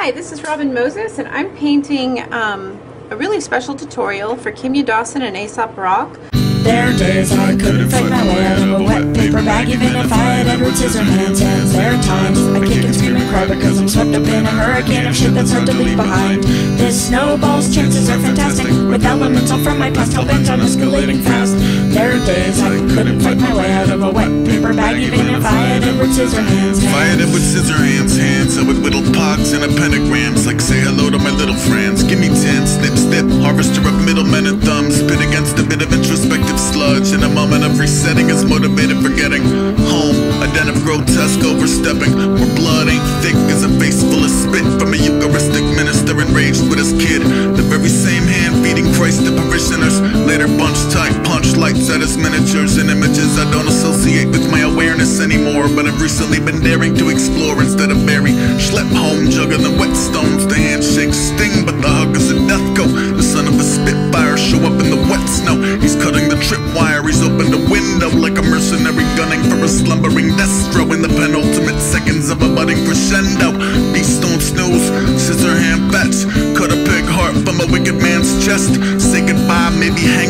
Hi, this is Robin Moses, and I'm painting um, a really special tutorial for Kimya Dawson and Aesop Rock. There are days I couldn't fight my way out of a wet paper bag Even if I had Edward Scissorhands hands. There are times I kick and scream and cry Because I'm swept up in a hurricane of shit that's hard to leave behind. This snowball's chances are fantastic With elemental from my past hellbent on escalating fast. There are days I couldn't fight my way out of a wet paper bag Even if I had Edward Scissorhands hands. If I had Edward Scissorhands hands I pogs into pentagrams Like say hello to my little friends. Give me ten, snip, snip Harvester of middlemen and thumbs. Pit against a bit of introspective sludge. In a moment of resetting is motivated for getting home A den of grotesque overstepping Where blood ain't thick as a miniatures And images I don't associate with my awareness anymore But I've recently been daring to explore instead of bury. Schlep home the whetstones The handshake sting but the hug is a death go. The son of a spitfire show up in the wet snow. He's cutting the tripwire, he's opened a window Like a mercenary gunning for a slumbering destro. In the penultimate seconds of a budding crescendo Beast don't snooze, scissor hand fetch. Cut a pig heart from a wicked man's chest. Say goodbye, maybe hang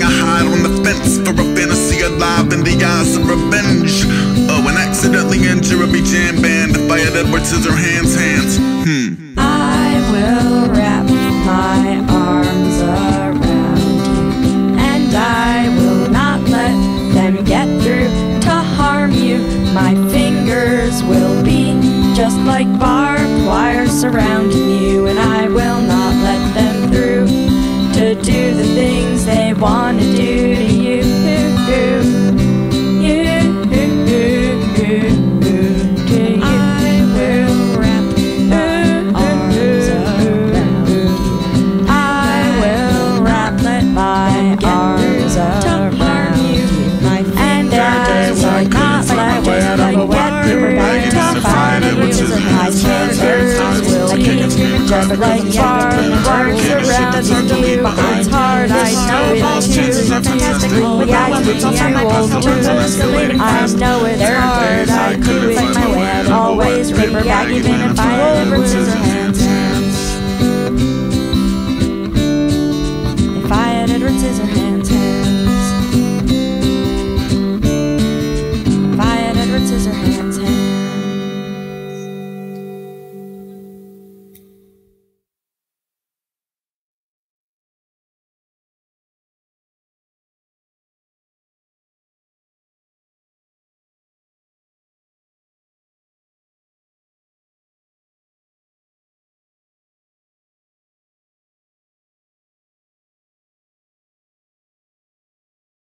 had Edward Scissorhands hands Hmm. I will wrap my arms around you, and I will not let them get through to harm you. My fingers will be just like barbed wire surrounding you, I will not let them get through to find it with my fingers will be just like barbed wire surrounding you. It's hard, I know it. too. Fantastically, I can roll too. I know it's hard, I could fight my way always paper bag even if I ever